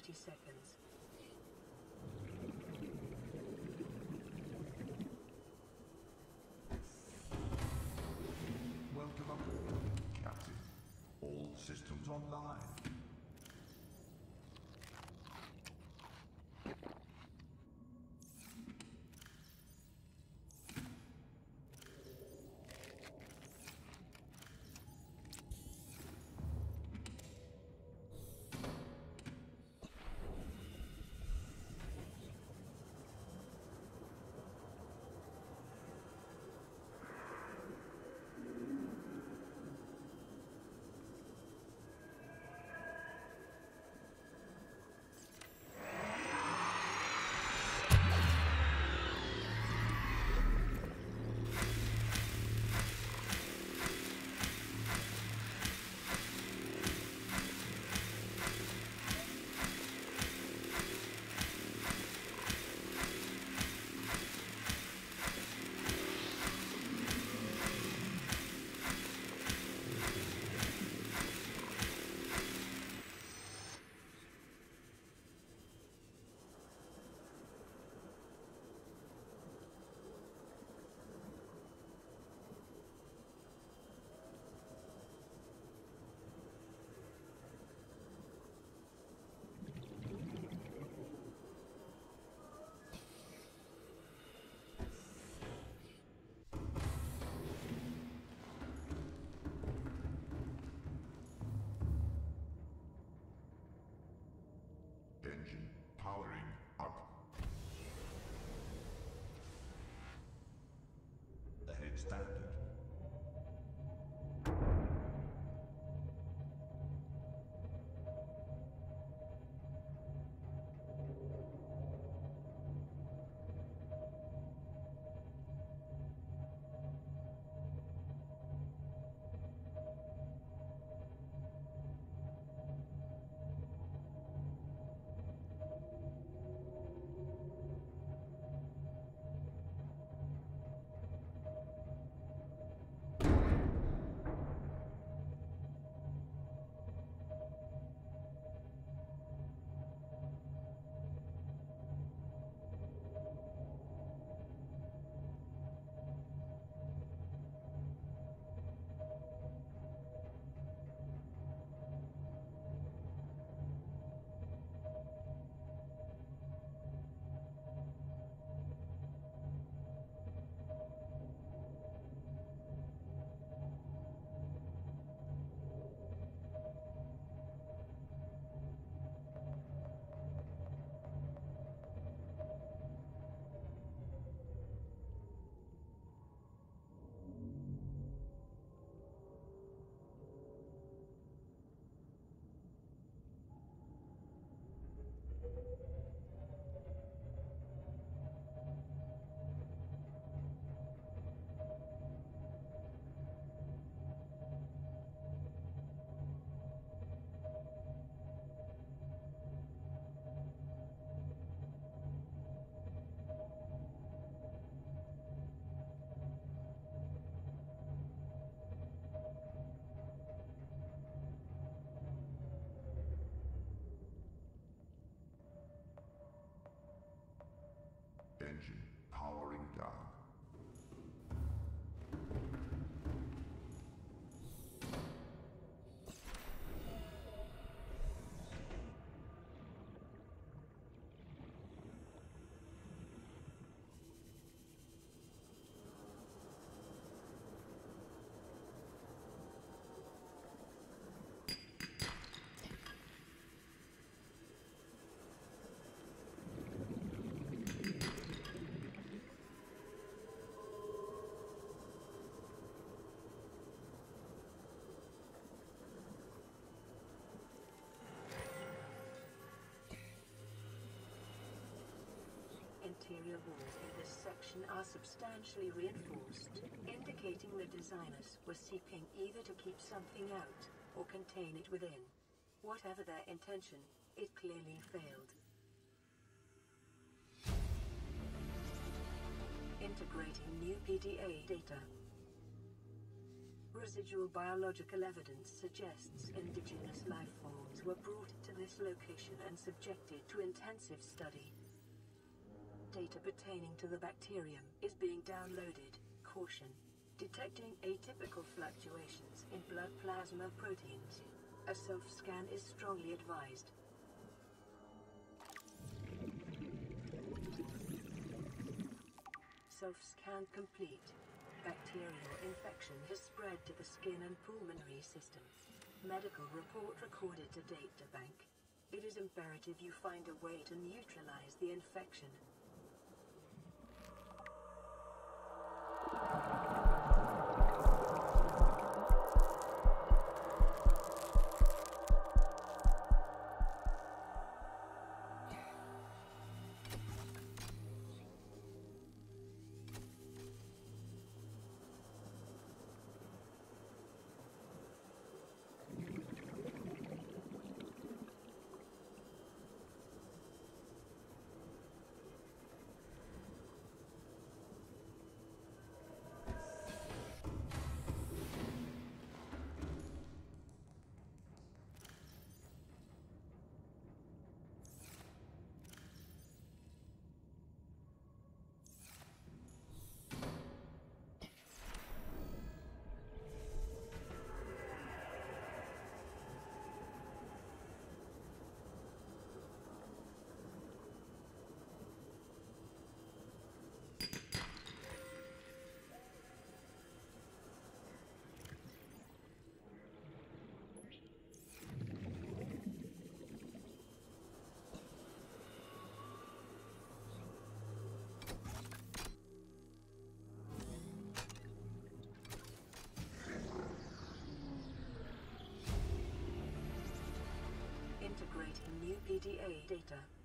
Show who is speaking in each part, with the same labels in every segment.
Speaker 1: 30 seconds. Interior walls in this section are substantially reinforced, indicating the designers were seeking either to keep something out or contain it within. Whatever their intention, it clearly failed. Integrating new PDA data. Residual biological evidence suggests indigenous life forms were brought to this location and subjected to intensive study. Data pertaining to the bacterium is being downloaded. Caution. Detecting atypical fluctuations in blood plasma proteins. A self-scan is strongly advised. Self-scan complete. Bacterial infection has spread to the skin and pulmonary systems. Medical report recorded to data bank. It is imperative you find a way to neutralize the infection. Thank you. New PDA data.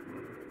Speaker 2: Spirit.